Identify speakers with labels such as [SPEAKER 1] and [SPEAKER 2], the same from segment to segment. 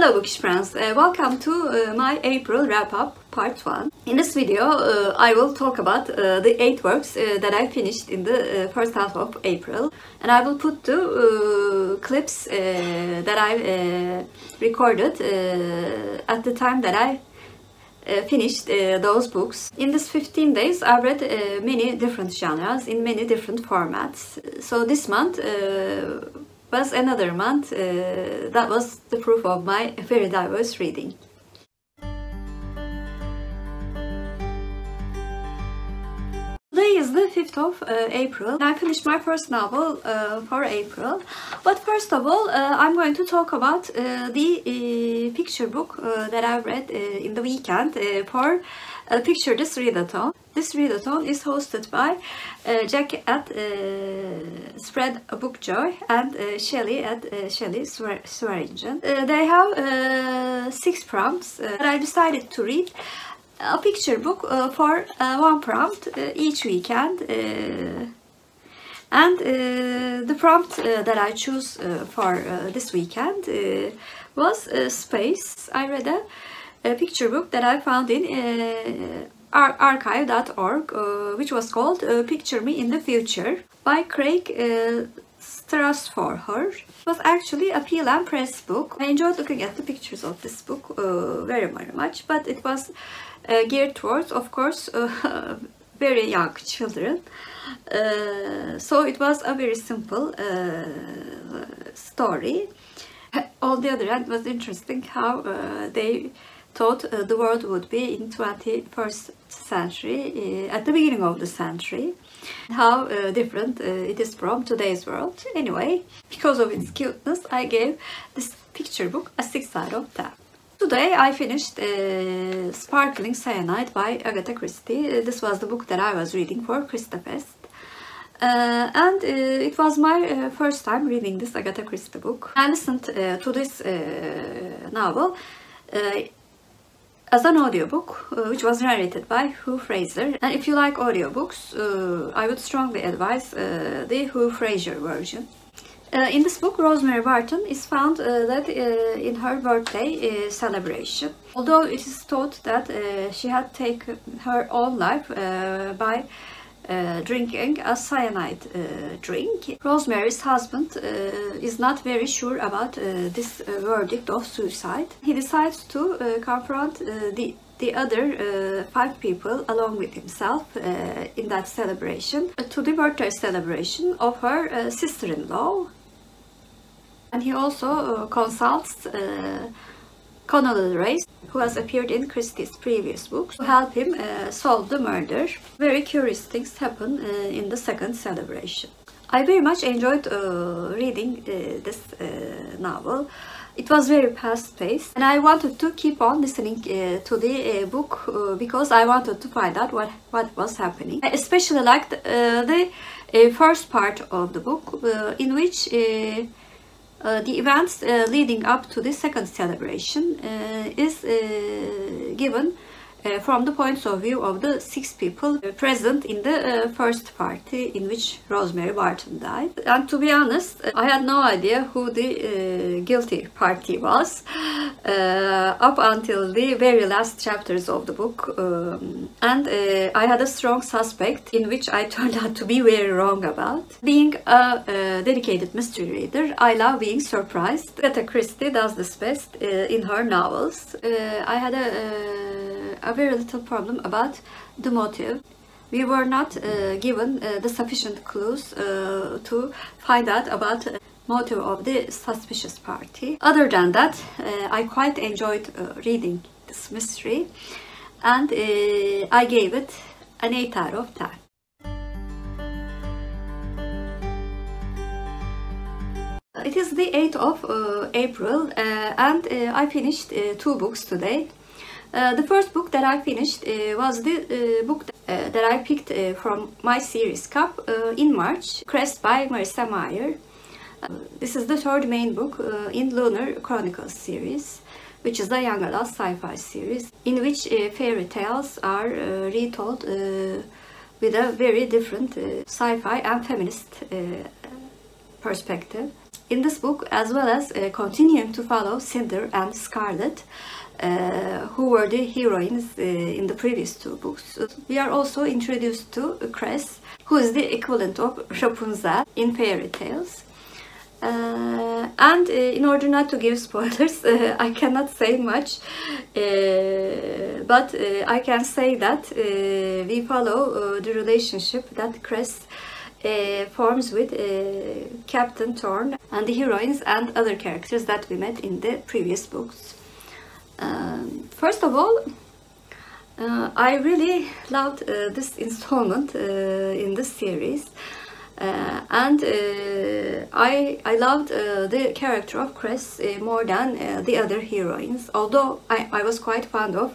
[SPEAKER 1] Hello Bookish friends, uh, welcome to uh, my April wrap-up part 1. In this video uh, I will talk about uh, the 8 works uh, that I finished in the uh, first half of April and I will put the clips that I recorded at the time that I uh, finished uh, those books. In this 15 days I read uh, many different genres in many different formats. So this month was another month uh, that was the proof of my very diverse reading. Today is the 5th of uh, April. I finished my first novel uh, for April. But first of all, uh, I'm going to talk about uh, the uh, picture book uh, that I read in the weekend for Picture This Readathon. This readathon is hosted by uh, Jack at uh, Spread a Book Joy and uh, Shelly at uh, Shelly Swear- Swearingen. Uh, they have uh, six prompts uh, I decided to read a picture book uh, for uh, one prompt each weekend. And the prompt that I choose uh, for this weekend was Space. I read a, a picture book that I found in ar- archive.org, uh, which was called uh, Picture Me in the Future by Craig uh, Strasshofer. It was actually a Peel and Press book. I enjoyed looking at the pictures of this book uh, very, very much, but it was uh, geared towards, of course, uh, very young children. So it was a very simple story. On the other hand, it was interesting how they thought uh, the world would be in 21st century, uh, at the beginning of the century, how uh, different uh, it is from today's world. Anyway, because of its cuteness, I gave this picture book a 6 out of 10. Today I finished uh, Sparkling Cyanide by Agatha Christie. Uh, This was the book that I was reading for Christiefest. Uh, and uh, it was my uh, first time reading this Agatha Christie book. I listened to this novel as an audiobook, uh, which was narrated by Hugh Fraser. And if you like audiobooks, uh, I would strongly advise uh, the Hugh Fraser version. Uh, in this book, Rosemary Barton is found uh, that uh, in her birthday celebration, although it is thought that she had taken her own life by uh, drinking a cyanide uh, drink. Rosemary's husband uh, is not very sure about uh, this uh, verdict of suicide. He decides to confront the the other uh, five people along with himself uh, in that celebration uh, to the birthday celebration of her sister-in-law and he also consults Colonel Race, who has appeared in Christie's previous books, to help him uh, solve the murder. Very curious things happen uh, in the second celebration. I very much enjoyed uh, reading uh, this uh, novel. It was very fast-paced, and I wanted to keep on listening uh, to the book because I wanted to find out what, what was happening. I especially liked the first part of the book, in which uh, the events uh, leading up to the second celebration uh, is uh, given from the points of view of the six people uh, present in the uh, first party in which Rosemary Barton died. And to be honest, I had no idea who the uh, guilty party was uh, up until the very last chapters of the book. Um, and uh, I had a strong suspect in which I turned out to be very wrong about. Being a uh, dedicated mystery reader, I love being surprised. Agatha Christie does this best uh, in her novels. Uh, I had a, a very little problem about the motive. We were not uh, given uh, the sufficient clues uh, to find out about motive of the suspicious party. Other than that, I quite enjoyed reading this mystery and I gave it an 8 out of 10. It is the 8th of uh, April uh, and uh, I finished two books today. Uh, the first book that I finished uh, was the uh, book uh, that I picked uh, from my series Cup in March, Cress by Marissa Meyer. This is the third main book in Lunar Chronicles series, which is a young adult sci-fi series in which fairy tales are retold with a very different sci-fi and feminist perspective. in this book as well as continuing to follow Cinder and Scarlet uh, who were the heroines uh, in the previous two books. We are also introduced to Cress, who is the equivalent of Rapunzel in fairy tales. Uh, and uh, in order not to give spoilers, uh, I cannot say much, uh, but I can say that we follow the relationship that Cress forms with Captain Thorn and the heroines and other characters that we met in the previous books. Um, first of all, uh, I really loved uh, this installment uh, in this series. Uh, and uh, I, I loved uh, the character of Cress more than the other heroines, although I, I was quite fond of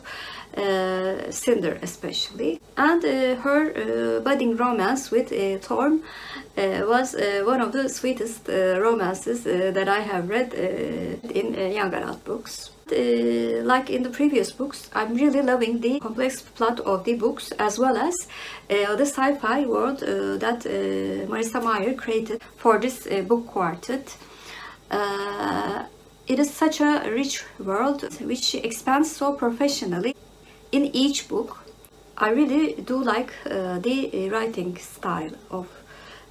[SPEAKER 1] Cinder especially. And her budding romance with Thorn was one of the sweetest romances that I have read in young adult books. Uh, like in the previous books, I'm really loving the complex plot of the books as well as uh, the sci-fi world uh, that uh, Marissa Meyer created for this uh, book quartet. Uh, it is such a rich world which expands so professionally in each book. I really do like the writing style of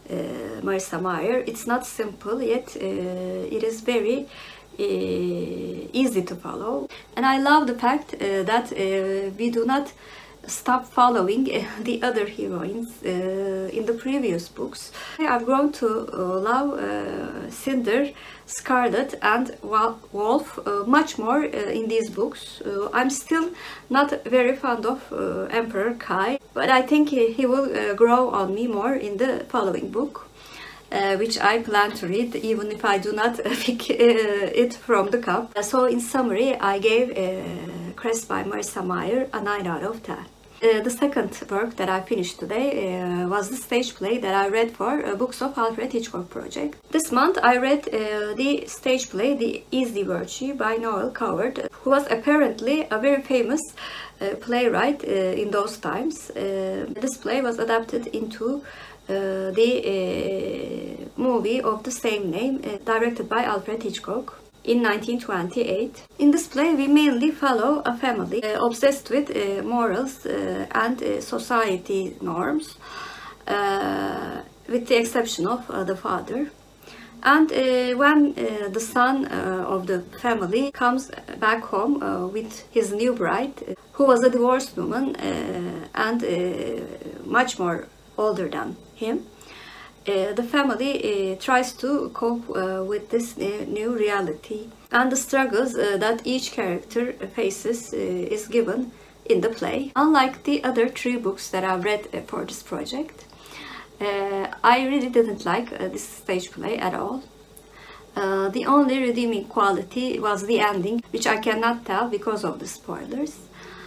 [SPEAKER 1] Marissa Meyer. It's not simple yet it is very Eh, easy to follow. And I love the fact uh, that uh, we do not stop following the other heroines uh, in the previous books. I've grown to love Cinder, Scarlet and Wolf much more in these books. I'm still not very fond of Emperor Kai, but I think he, he will grow on me more in the following book uh, which I plan to read even if I do not pick uh, it from the cup. So in summary, I gave uh, Cress by Marissa Meyer a 9 out of 10. Uh, the second work that I finished today uh, was the stage play that I read for uh, Books of Alfred Hitchcock project. This month I read uh, the stage play The Easy Virtue by Noel Coward, who was apparently a very famous uh, playwright in those times. this play was adapted into uh, the uh, movie of the same name, uh, directed by Alfred Hitchcock in 1928. In this play, we mainly follow a family uh, obsessed with uh, morals uh, and society norms, with the exception of the father. And when the son of the family comes back home with his new bride, who was a divorced woman and much more older than him. Uh, the family uh, tries to cope uh, with this new reality and the struggles uh, that each character faces uh, is given in the play. Unlike the other three books that I've read uh, for this project, I really didn't like this stage play at all. the only redeeming quality was the ending, which I cannot tell because of the spoilers.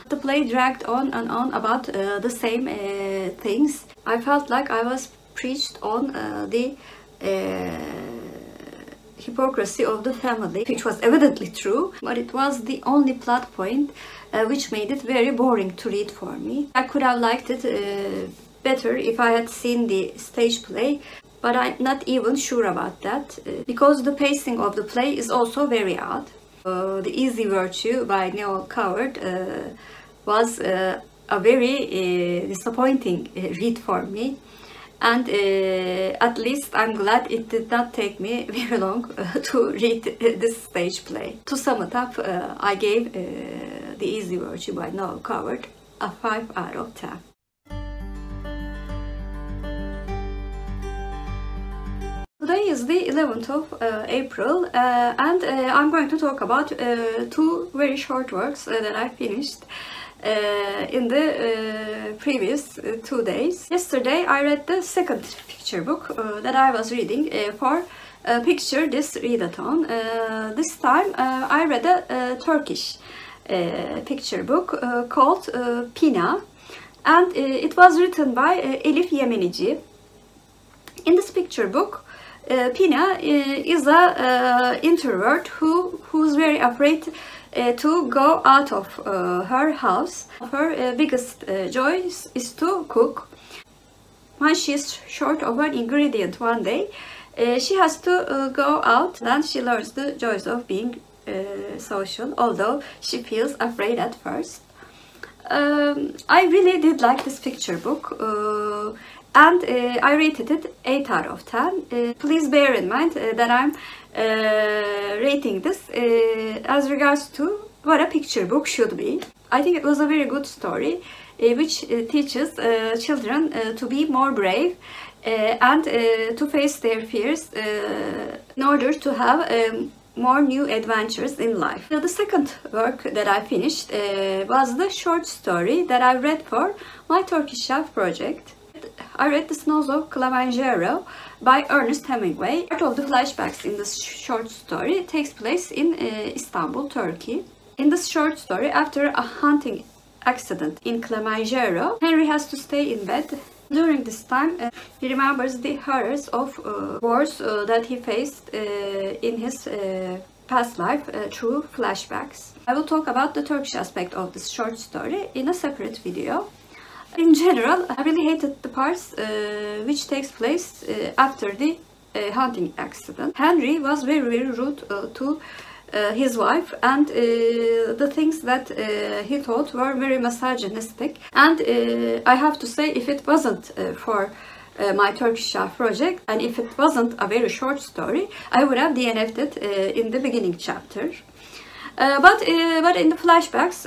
[SPEAKER 1] The play dragged on and on about uh, the same uh, things. I felt like I was preached on uh, the uh, hypocrisy of the family, which was evidently true, but it was the only plot point uh, which made it very boring to read for me. I could have liked it uh, better if I had seen the stage play, but I'm not even sure about that, because the pacing of the play is also very odd. Uh, the Easy Virtue by Noel Coward uh, was uh, a very uh, disappointing uh, read for me. And at least I'm glad it did not take me very long to read this stage play. To sum it up, I gave The Easy Virtue by Noel Coward a 5 out of 10. Today is the 11th of uh, April uh, and uh, I'm going to talk about uh, two very short works uh, that I finished uh, in the previous two days. Yesterday I read the second picture book that I was reading for Picture This Readathon. this time I read a, Turkish picture book called Pina and it was written by Elif Yemenici. In this picture book, Pina uh, is a uh, introvert who who's very afraid uh, to go out of uh, her house. Her uh, biggest joy is, to cook. When she is short of an ingredient one day, Uh, she has to uh, go out and she learns the joys of being uh, social, although she feels afraid at first. Um, I really did like this picture book uh, and uh, I rated it 8 out of 10. Uh, please bear in mind that I'm rating this as regards to what a picture book should be. I think it was a very good story which teaches children to be more brave uh, and uh, to face their fears uh, in order to have um, more new adventures in life. the second work that I finished was the short story that I read for my Turkish Chef project. I read The Snows of Kilimanjaro by Ernest Hemingway. Part of the flashbacks in this short story takes place in uh, Istanbul, Turkey. In this short story, after a hunting accident in Kilimanjaro, Henry has to stay in bed during this time, uh, he remembers the horrors of uh, wars that he faced in his past life uh, through flashbacks. I will talk about the Turkish aspect of this short story in a separate video. In general, I really hated the parts which takes place after the hunting accident. Henry was very, very rude to uh, his wife and uh, the things that uh, he thought were very misogynistic and I have to say if it wasn't for uh, my Turkish Chef project and if it wasn't a very short story I would have DNF'd it uh, in the beginning chapter. Uh, but, but in the flashbacks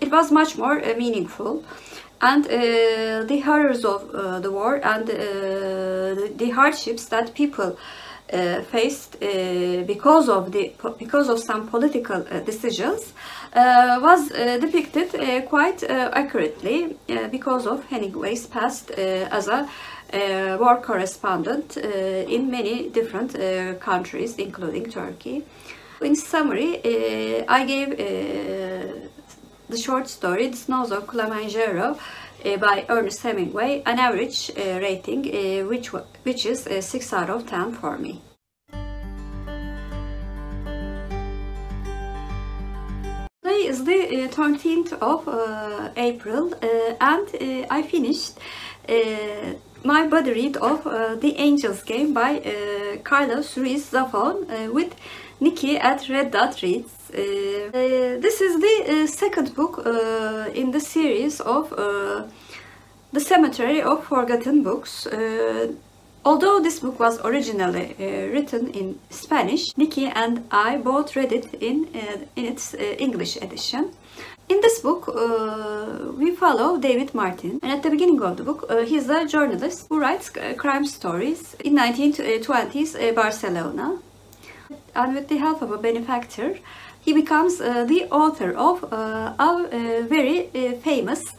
[SPEAKER 1] it was much more meaningful and the horrors of the war and the hardships that people uh, faced uh, because of the because of some political uh, decisions was depicted quite accurately because of Hemingway's past as a uh, war correspondent uh, in many different uh, countries, including Turkey. In summary, I gave the short story The Snows of Kilimanjaro uh, by Ernest Hemingway an average uh, rating uh, which, which is 6 out of 10 for me. Today is the 13th of uh, April uh, and uh, I finished my body read of The Angels Game by Carlos Ruiz Zafón with Nikki at Red Dot Reads. Uh, uh, this is the uh, second book in the series of The Cemetery of Forgotten Books. Although this book was originally uh, written in Spanish, Nikki and I both read it in, uh, in its uh, English edition. In this book, uh, we follow David Martin, and at the beginning of the book, uh, he's a journalist who writes uh, crime stories in 1920s Barcelona. And with the help of a benefactor, he becomes uh, the author of uh, a uh, very famous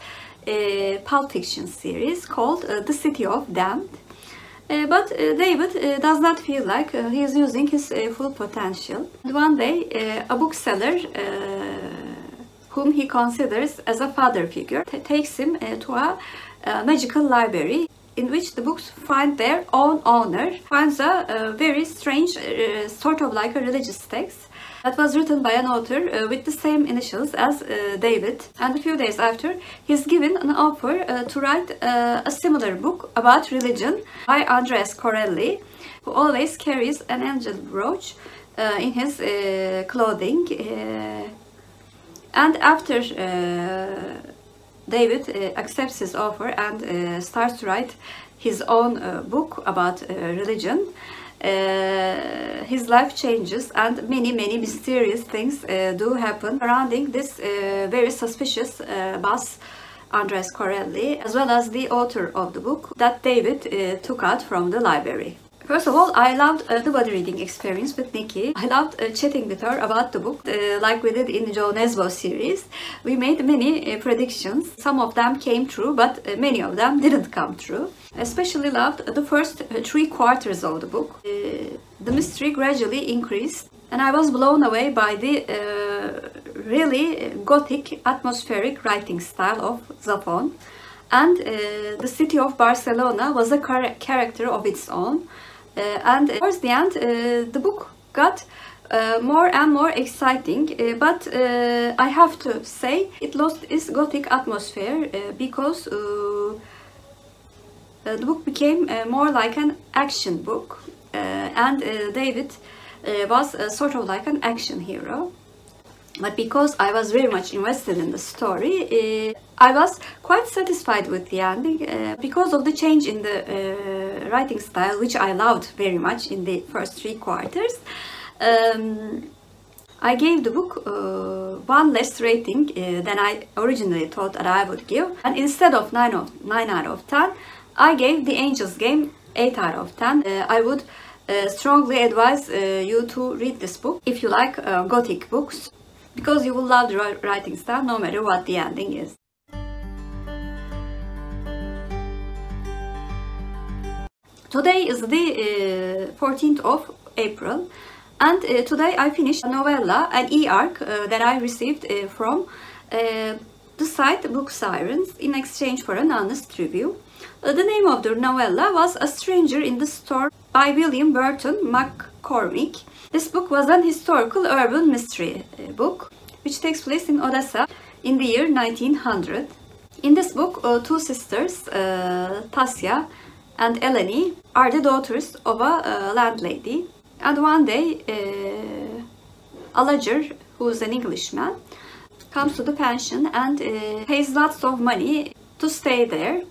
[SPEAKER 1] pulp fiction series called The City of Damned. Uh, but uh, David uh, does not feel like he is using his full potential. One day, a bookseller whom he considers as a father figure takes him to a magical library in which the books find their own owner, finds a, a very strange, uh, sort of like a religious text that was written by an author uh, with the same initials as uh, David. And a few days after, he's given an offer uh, to write uh, a similar book about religion by Andres Corelli, who always carries an angel brooch uh, in his clothing. and after David accepts his offer and starts to write his own book about religion, uh, his life changes and many many mysterious things uh, do happen surrounding this uh, very suspicious uh, boss Andres Corelli as well as the author of the book that David uh, took out from the library. First of all, I loved uh, the body reading experience with Nikki. I loved uh, chatting with her about the book, uh, like we did in the Jo Nesbo series. We made many uh, predictions. Some of them came true, but uh, many of them didn't come true. I especially loved the first uh, three quarters of the book. the mystery gradually increased, and I was blown away by the really gothic, atmospheric writing style of Zafón. And the city of Barcelona was a character of its own. Uh, and towards the end, uh, the book got uh, more and more exciting, uh, but uh, I have to say it lost its gothic atmosphere uh, because uh, the book became uh, more like an action book, uh, and uh, David uh, was uh, sort of like an action hero. But because I was very much invested in the story, uh, I was quite satisfied with the ending uh, because of the change in the uh, writing style, which I loved very much in the first three quarters. Um, I gave the book one less rating than I originally thought that I would give, and instead of 9, of, 9 out of 10, I gave The Angel's Game 8 out of 10. Uh, I would strongly advise you to read this book if you like gothic books because you will love the writing style no matter what the ending is. Today is the uh, 14th of April and uh, today I finished a novella, an e-arc uh, that I received uh, from uh, the site Book Sirens in exchange for an honest review. Uh, the name of the novella was A Stranger in the Storm by William Burton McCormick. This book was an historical urban mystery uh, book which takes place in Odessa in the year 1900. In this book, uh, two sisters, uh, Tasya and Eleni, are the daughters of a uh, landlady. And one day, uh, a lodger, who is an Englishman, comes to the pension and uh, pays lots of money to stay there.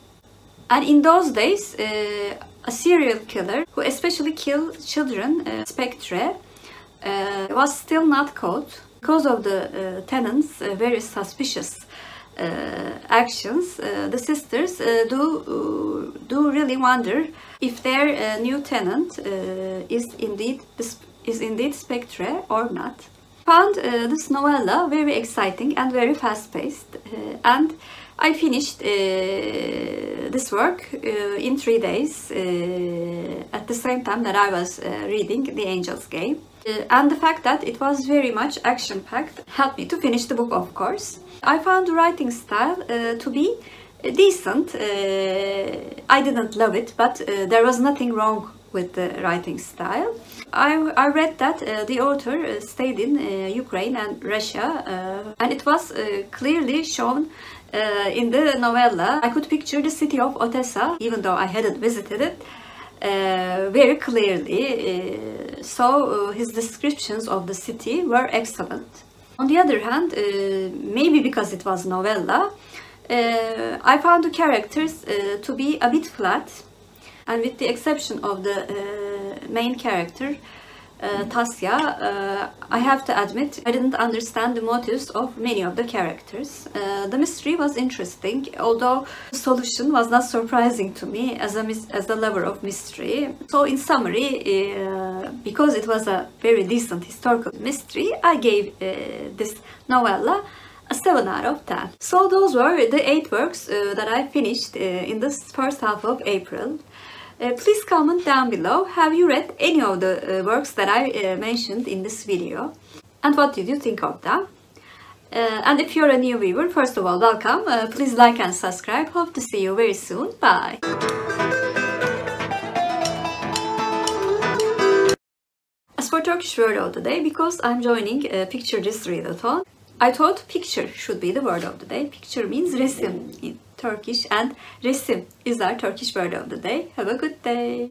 [SPEAKER 1] And in those days, uh, a serial killer who especially killed children, uh, Spectre, uh, was still not caught because of the uh, tenants' uh, very suspicious uh, actions. Uh, the sisters do do really wonder if their new tenant is indeed is indeed Spectre or not. Found this novella very exciting and very fast-paced, and I finished uh, this work uh, in three days uh, at the same time that I was reading The Angel's Game. And the fact that it was very much action packed helped me to finish the book, of course. I found the writing style to be decent. I didn't love it, but there was nothing wrong with the writing style. I, I read that uh, the author uh, stayed in uh, Ukraine and Russia, and it was clearly shown uh, in the novella. I could picture the city of Odessa, even though I hadn't visited it, uh, very clearly. Uh, so uh, his descriptions of the city were excellent. On the other hand, uh, maybe because it was novella, uh, I found the characters to be a bit flat, and with the exception of the main character, uh, Tasya, uh, I have to admit I didn't understand the motives of many of the characters. Uh, the mystery was interesting, although the solution was not surprising to me as a as a lover of mystery. So, in summary, uh, because it was a very decent historical mystery, I gave uh, this novella a 7 out of 10. So those were the 8 works uh, that I finished in this first half of April. Uh, please comment down below, have you read any of the uh, works that I uh, mentioned in this video? And what did you think of them? And if you're a new viewer, first of all, welcome. Please like and subscribe. Hope to see you very soon. Bye. As for Turkish word of the day, because I'm joining uh, Picture This Readathon, I thought picture should be the word of the day. Picture means resim Turkish and resim is our Turkish word of the day. Have a good day.